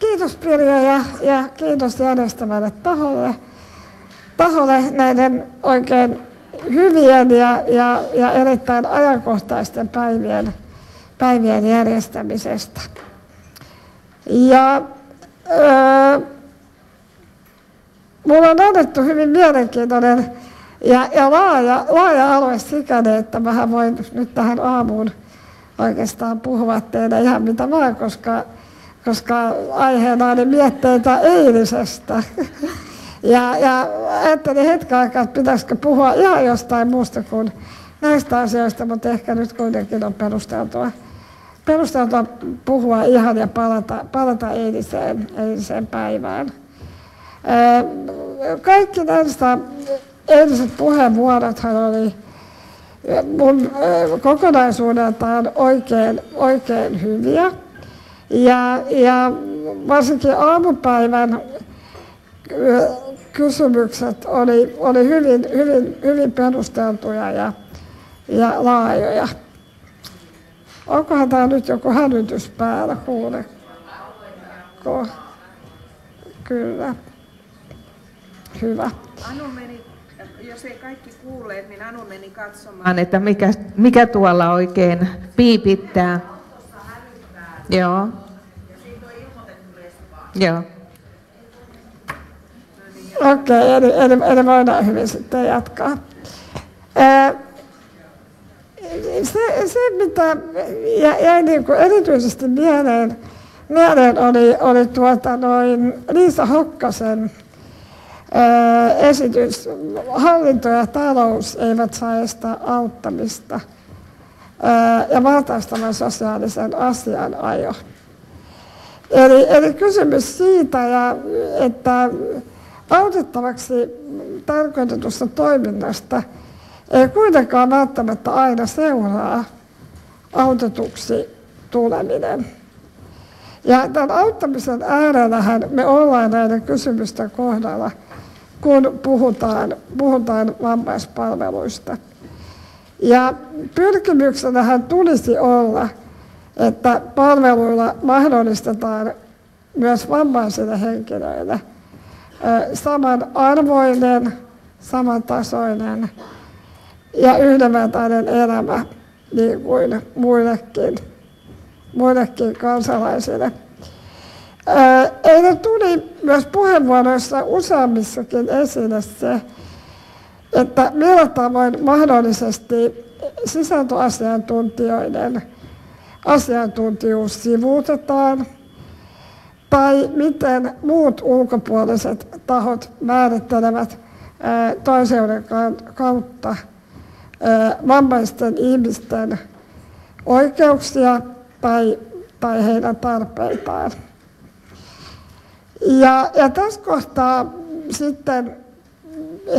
kiitos Pirjo ja, ja kiitos järjestävälle taholle, taholle näiden oikein hyvien ja, ja, ja erittäin ajankohtaisten päivien, päivien järjestämisestä. Ja öö, mulla on annettu hyvin mielenkiintoinen ja, ja laaja, laaja alue sikäli, että mä voin nyt tähän aamuun oikeastaan puhua teille ihan mitä vaan, koska, koska aiheena oli mietteitä eilisestä. Ja, ja ajattelin hetken aikaa, että pitäisikö puhua ihan jostain muusta kuin näistä asioista, mutta ehkä nyt kuitenkin on perusteltua, perusteltua puhua ihan ja palata, palata eiliseen, eiliseen päivään. Kaikki näistä eiliset puheenvuorothan oli mun kokonaisuudeltaan oikein, oikein hyviä. Ja, ja varsinkin aamupäivän kysymykset oli, oli hyvin, hyvin, hyvin perusteltuja ja, ja laajoja. Onkohan tämä nyt joku hälytys päällä, kuuleko? Kyllä. Hyvä. Anu meni, jos ei kaikki kuulleet, niin Anu meni katsomaan, että mikä, mikä tuolla oikein piipittää. Joo. Joo. Okei, okay, eli, eli, eli voidaan hyvin sitten jatkaa. se, se, mitä jäi niin kuin erityisesti mieleen, mieleen oli, oli tuota noin Liisa Hokkasen esitys. Hallinto ja talous eivät saa estää auttamista ja valtaistavan sosiaalisen asian ajo. Eli, eli kysymys siitä, ja, että autettavaksi tarkoitetusta toiminnasta ei kuitenkaan välttämättä aina seuraa autetuksi tuleminen. Ja tämän auttamisen äärellähän me ollaan näiden kysymysten kohdalla, kun puhutaan, puhutaan vammaispalveluista. Ja pyrkimyksenähän tulisi olla, että palveluilla mahdollistetaan myös vammaisille henkilöille samanarvoinen, samantasoinen ja yhdenvertainen elämä niin kuin muillekin, muillekin kansalaisille. Eilen tuli myös puheenvuoroissa useammissakin esille se, että millä tavoin mahdollisesti sisältöasiantuntijoiden asiantuntijuus sivuutetaan tai miten muut ulkopuoliset tahot määrittelevät toiseuden kautta vammaisten ihmisten oikeuksia tai, tai heidän tarpeitaan. Ja, ja tässä kohtaa sitten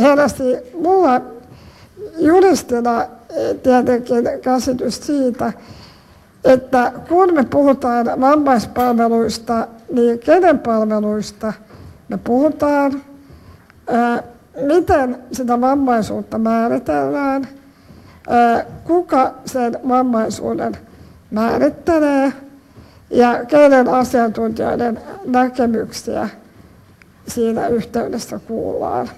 heräsi mulla juristina tietenkin käsitys siitä, että kun me puhutaan vammaispalveluista, niin kenen palveluista me puhutaan, miten sitä vammaisuutta määritellään, kuka sen vammaisuuden määrittelee? Ja keiden asiantuntijoiden näkemyksiä siinä yhteydessä kuullaan.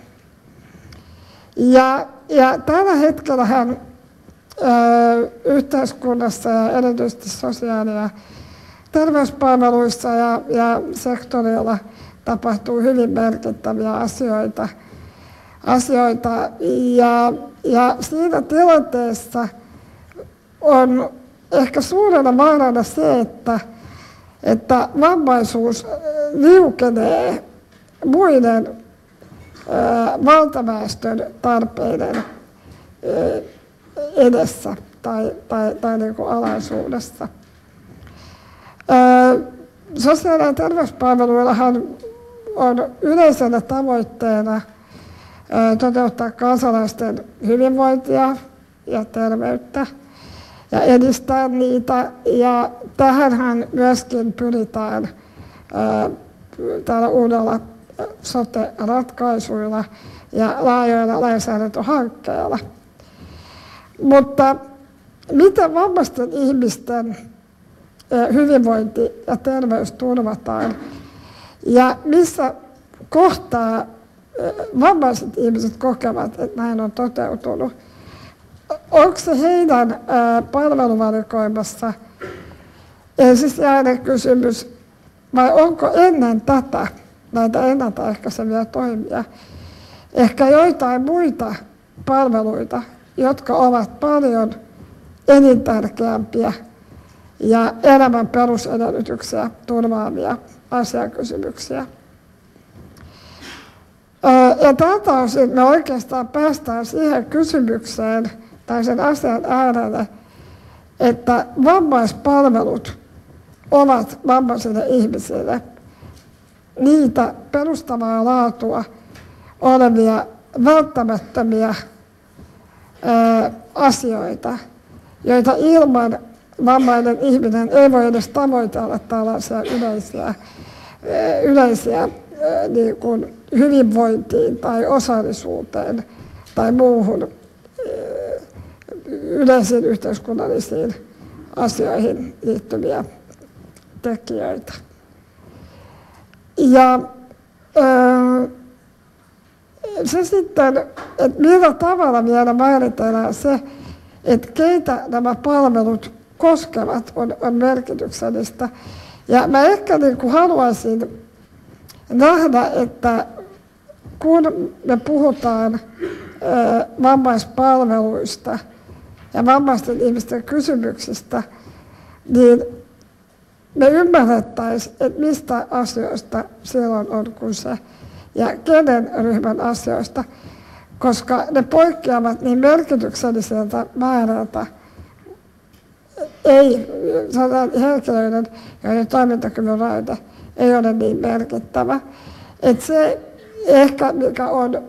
Ja, ja tällä hetkellähän yhteiskunnassa ja erityisesti sosiaali- ja terveyspalveluissa ja, ja sektorilla tapahtuu hyvin merkittäviä asioita. asioita ja, ja siinä tilanteessa on ehkä suurena vaarana se, että, että vammaisuus liukenee muiden valtaväestön tarpeiden edessä tai, tai, tai niin kuin alaisuudessa. Sosiaali- ja terveyspalveluillahan on yleisenä tavoitteena toteuttaa kansalaisten hyvinvointia ja terveyttä ja edistää niitä. Ja tähänhän myöskin pyritään tällä uudella sote-ratkaisuilla ja laajoilla lainsäädäntöhankkeilla. Mutta miten vammaisten ihmisten hyvinvointi ja terveys turvataan, ja missä kohtaa vammaiset ihmiset kokevat, että näin on toteutunut. Onko se heidän palveluvalikoimassa ensisijainen kysymys vai onko ennen tätä näitä ennaltaehkäiseviä toimia ehkä joitain muita palveluita, jotka ovat paljon elintärkeämpiä ja elämän perusedellytyksiä turvaavia asiakysymyksiä. Ja tältä osin me oikeastaan päästään siihen kysymykseen tai sen asian äärelle, että vammaispalvelut ovat vammaisille ihmisille niitä perustavaa laatua olevia välttämättömiä ää, asioita, joita ilman vammainen ihminen ei voi edes tavoitella tällaisia yleisiä, ää, yleisiä ää, niin kuin hyvinvointiin tai osallisuuteen tai muuhun yleisiin yhteiskunnallisiin asioihin liittyviä tekijöitä. Ja se sitten, että millä tavalla vielä määritellään se, että keitä nämä palvelut koskevat, on, on merkityksellistä. Ja mä ehkä niin kuin haluaisin nähdä, että kun me puhutaan vammaispalveluista ja vammaisten ihmisten kysymyksistä, niin me ymmärrettäisiin, että mistä asioista silloin on kyse ja kenen ryhmän asioista, koska ne poikkeavat niin merkitykselliseltä määrältä, ei henkilöiden, joiden toimintakyvyn rajoite ei ole niin merkittävä. Että se ehkä, mikä on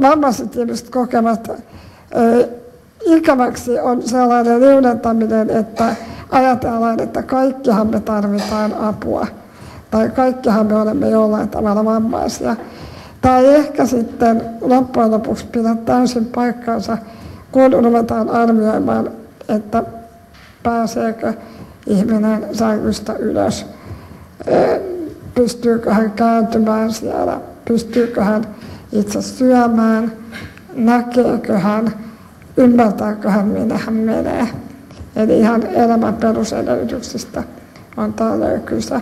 vammaiset ihmiset kokevat ikäväksi, on sellainen liudentaminen, että ajatellaan, että kaikkihan me tarvitaan apua. Tai kaikkihan me olemme jollain tavalla vammaisia. Tai ehkä sitten loppujen lopuksi pitää täysin paikkansa, kun ruvetaan arvioimaan, että pääseekö ihminen sängystä ylös, pystyykö hän kääntymään siellä, pystyykö hän itse syömään, näkeekö hän, ymmärtääkö hän, minne hän menee. Eli ihan elämän perusedellytyksistä on tällöin kyse.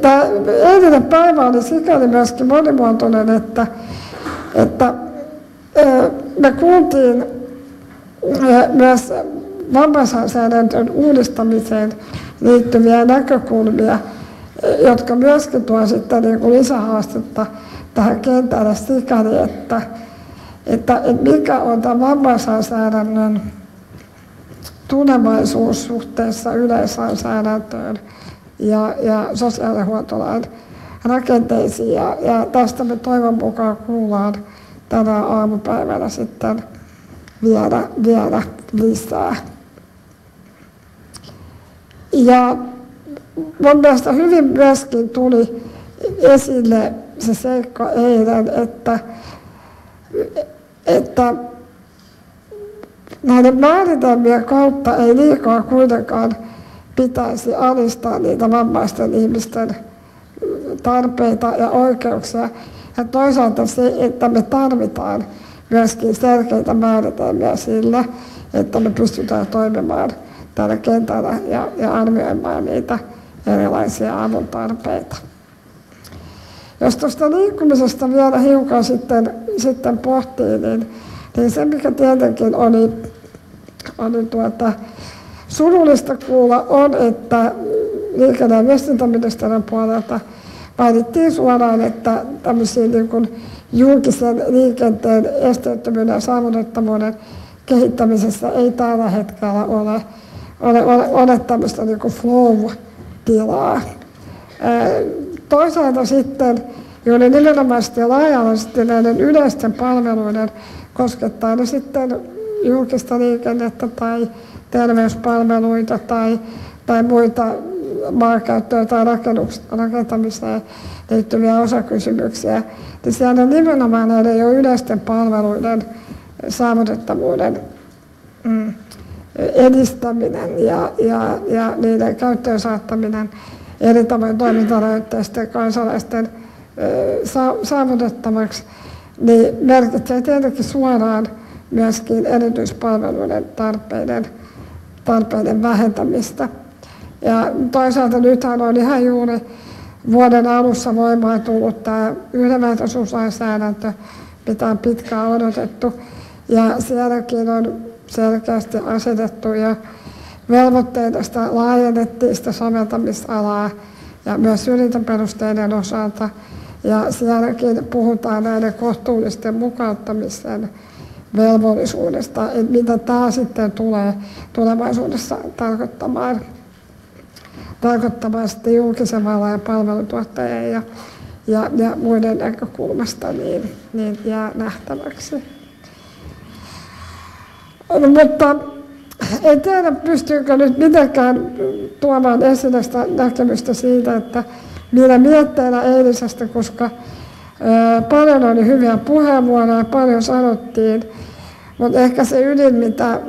Tämä eilinen päivä oli sikäli myöskin monimuotoinen, että, että me kuultiin myös vammaislainsäädäntön uudistamiseen liittyviä näkökulmia, jotka myöskin tuo sitten niin kuin lisähaastetta tähän kentälle sikäli, että, että, että mikä on tämän vammaislainsäädännön tulevaisuus suhteessa yleislainsäädäntöön ja, ja sosiaalihuoltolain rakenteisiin. Ja, ja tästä me toivon mukaan kuullaan tänä aamupäivänä sitten vielä, vielä lisää. Ja mun mielestä hyvin myöskin tuli esille se seikka eilen, että, että näiden määritelmien kautta ei liikaa kuitenkaan pitäisi alistaa niitä vammaisten ihmisten tarpeita ja oikeuksia. Ja toisaalta se, että me tarvitaan myöskin selkeitä määritelmiä sillä, että me pystytään toimimaan täällä kentällä ja, ja arvioimaan niitä erilaisia avun tarpeita. Jos tuosta liikkumisesta vielä hiukan sitten, sitten pohtii, niin, niin se mikä tietenkin oli, oli tuota, surullista kuulla on, että liikenne- ja viestintäministeriön puolelta mainittiin suoraan, että tämmöisiä niin kuin julkisen liikenteen esteettömyyden ja saavutettavuuden kehittämisessä ei tällä hetkellä ole, ole, ole, ole tämmöistä niin kuin flow-tilaa. Toisaalta sitten juuri nimenomaisesti ja laaja-alaisesti näiden yleisten palveluiden koskettaa ne sitten julkista liikennettä tai terveyspalveluita tai, tai muita maankäyttöön tai rakentamiseen liittyviä osakysymyksiä, niin siellä nimenomaan näiden jo yleisten palveluiden saavutettavuuden mm, edistäminen ja, ja, ja niiden käyttöön saattaminen eri tavoin toimintarajoitteisten kansalaisten saavutettavaksi, niin merkitsee tietenkin suoraan myöskin erityispalveluiden tarpeiden, tarpeiden vähentämistä. Ja toisaalta nythän on ihan juuri vuoden alussa voimaan tullut tämä yhdenvertaisuuslainsäädäntö, mitä on pitkään odotettu. Ja sielläkin on selkeästi asetettu ja velvoitteita sitä laajennettiin sitä soveltamisalaa ja myös syrjintäperusteiden osalta. Ja sielläkin puhutaan näiden kohtuullisten mukauttamisen velvollisuudesta, että mitä tämä sitten tulee tulevaisuudessa tarkoittamaan, tarkoittamaan sitten julkisen vallan ja palvelutuottajien ja, ja, ja muiden näkökulmasta, niin, niin jää nähtäväksi. No, mutta en tiedä, pystyykö nyt mitenkään tuomaan esille sitä näkemystä siitä, että minä mietteillä eilisestä, koska paljon oli hyviä puheenvuoroja, paljon sanottiin, mutta ehkä se ydin, mitä,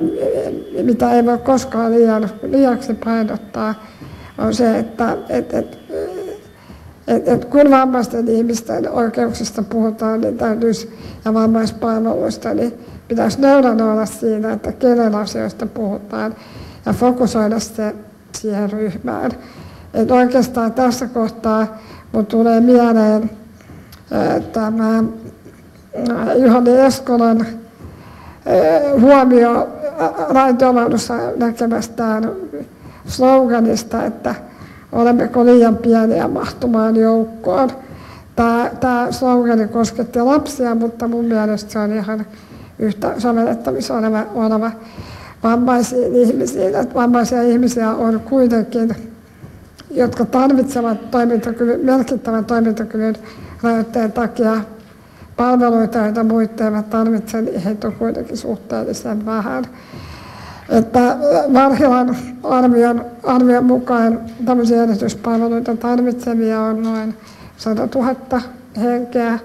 mitä ei voi koskaan liian, liiaksi painottaa, on se, että et, et, et, et kun vammaisten ihmisten oikeuksista puhutaan niin täytyisi, ja vammaispalveluista, niin pitäisi nöyrän olla siinä, että kenen asioista puhutaan ja fokusoida se siihen ryhmään. Et oikeastaan tässä kohtaa mun tulee mieleen tämä Juhani Eskolan huomio raitiovaunussa näkemästään sloganista, että olemmeko liian pieniä mahtumaan joukkoon. Tämä, tämä slogani kosketti lapsia, mutta mun mielestä se on ihan yhtä sovellettavissa oleva, oleva vammaisiin ihmisiin. Että vammaisia ihmisiä on kuitenkin, jotka tarvitsevat toimintakyvyn, merkittävän toimintakyvyn rajoitteen takia palveluita, joita muut eivät tarvitse, niin heitä on kuitenkin suhteellisen vähän. Että Varhilan arvion, arvion mukaan tämmöisiä erityispalveluita tarvitsevia on noin 100 000 henkeä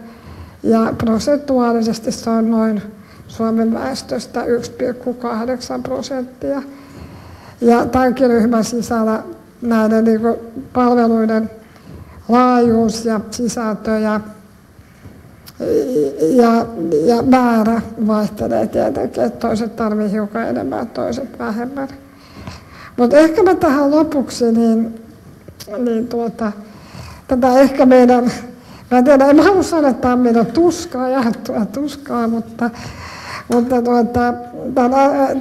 ja prosentuaalisesti se on noin Suomen väestöstä 1,8 prosenttia. Ja tämänkin ryhmän sisällä näiden niin palveluiden laajuus ja sisältö ja, ja, ja määrä vaihtelee tietenkin, että toiset tarvitsevat hiukan enemmän, toiset vähemmän. Mutta ehkä mä tähän lopuksi, niin, niin tuota, tätä ehkä meidän, mä en tiedä, en mä halua sanoa, että tämä on meidän tuskaa, jaettua tuskaa, mutta mutta tuota,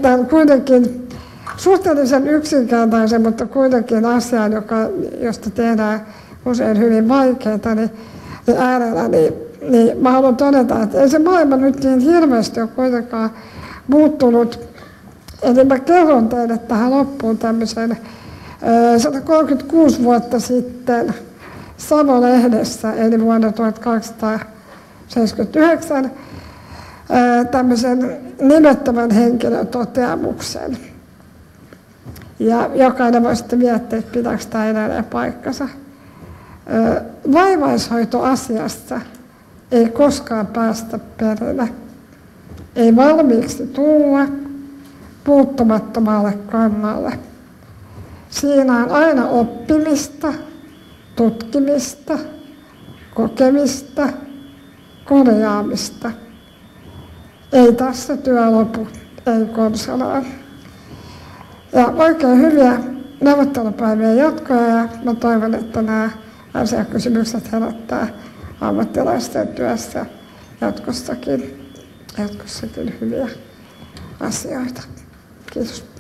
tämä on kuitenkin suhteellisen yksinkertaisen, mutta kuitenkin asian, joka, josta tehdään usein hyvin vaikeaa, niin, niin äärellä, niin, niin mä haluan todeta, että ei se maailma nyt niin hirveästi ole kuitenkaan muuttunut. Eli mä kerron teille tähän loppuun tämmöisen 136 vuotta sitten Savo-lehdessä, eli vuonna 1879, tämmöisen nimettömän henkilön toteamuksen. Ja jokainen voi sitten miettiä, että pitääkö tämä edelleen paikkansa. Vaivaishoitoasiassa ei koskaan päästä perille. Ei valmiiksi tulla puuttumattomalle kannalle. Siinä on aina oppimista, tutkimista, kokemista, korjaamista – ei tässä työ lopu, ei konsanaan. Ja oikein hyviä neuvottelupäivien jatkoja ja mä toivon, että nämä asiakysymykset herättää ammattilaisten työssä jatkossakin, jatkossakin hyviä asioita. Kiitos.